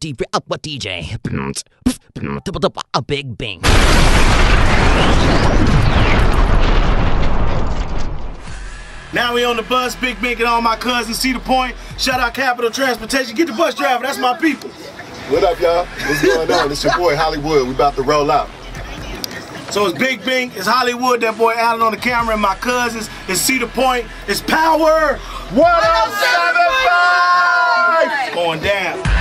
Deep up what DJ? A Big Bink. Now we on the bus, Big Bink and all my cousins, Cedar Point. Shout out Capital Transportation. Get the bus driver, that's my people. What up, y'all? What's going on? It's your boy Hollywood. We about to roll out. So it's Big Bink, it's Hollywood, that boy Allen on the camera, and my cousins. It's Cedar Point, it's Power 1075! Going down.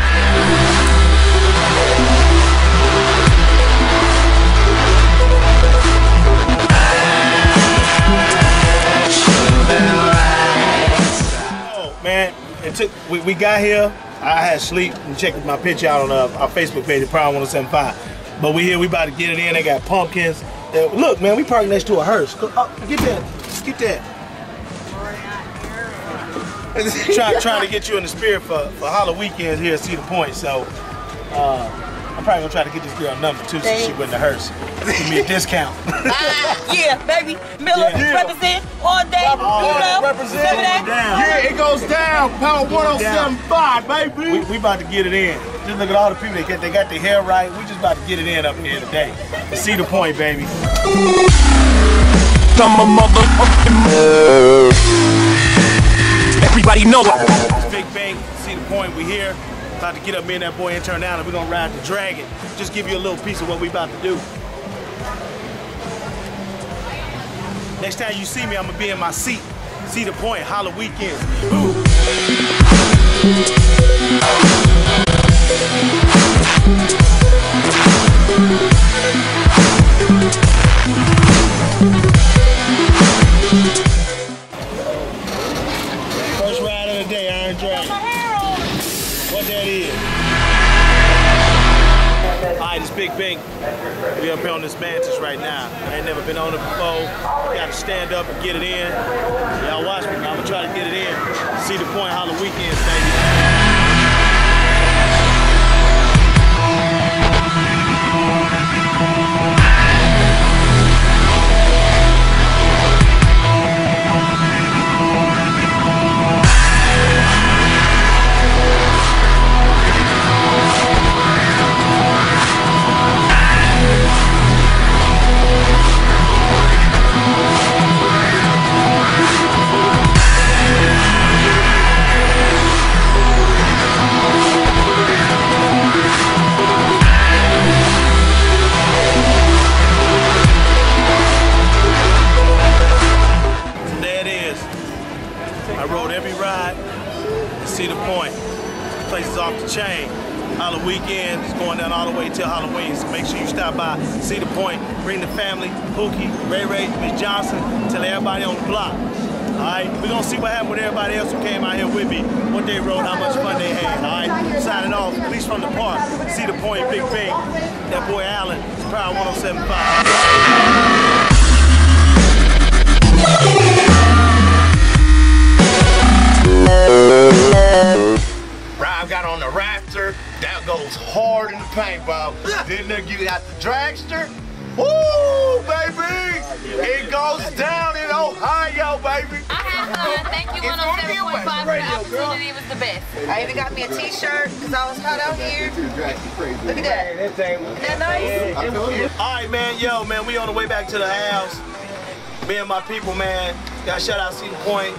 It took, we, we got here. I had sleep and checked my picture out on uh, our Facebook page Power 1075. But we here, we about to get it in. They got pumpkins. Look, man, we parked next to a hearse. Oh, get that. Get that. try, trying to get you in the spirit for, for Halloween weekends here at Cedar Point. So uh, I'm probably gonna try to get this girl a number too, so she went to hearse. Give me a discount. Ah, yeah, baby. Miller Yeah. represent all day. All you day. know, Represent. seven days. Yeah, it goes down. Power 1075, baby. we, we about to get it in. Just look at all the people. They got, they got their hair right. We just about to get it in up here today. Cedar Point, baby. I'm a motherfucking. Everybody know It's Big Bink, see the Point. We here. About to get up in that boy and turn down, and we're gonna ride the dragon. Just give you a little piece of what we about to do. Next time you see me, I'm gonna be in my seat. Cedar Point, HalloWeekends. Ooh. Big Bink. We up here on this mantis right now. I ain't never been on it before. Gotta stand up and get it in. Y'all watch me. I'm gonna try to get it in. Cedar Point, Holla Weekends, baby. Place is off the chain. Halloween weekend is going down all the way till Halloween. So make sure you stop by, Cedar Point, bring the family, Pookie, Ray Ray, Miss Johnson, tell everybody on the block. All right, we're gonna see what happened with everybody else who came out here with me, what they rode, how much fun they had. All right, signing off, police from the park, Cedar Point, Big Bink, that boy Allen, Power 1075. Goes hard in the paintball. then they get out the dragster. Woo, baby! It goes down in Ohio, baby. I had fun. Uh, thank you, It's gonna be a 107.5 for the opportunity. It was the best. I even got me a t-shirt because I was hot out here. Look at that. Isn't that nice? All right, man. Yo, man, we on the way back to the house. Me and my people, man. Got shout out Cedar Point.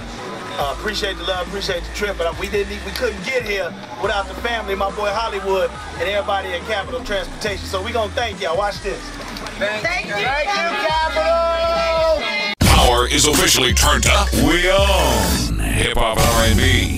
Uh, appreciate the love, appreciate the trip, but we didn't, we couldn't get here without the family, my boy Hollywood, and everybody at Capital Transportation. So we gonna thank y'all. Watch this. Thank you. Thank you, Capital! Power is officially turned up. We own hip hop R&B.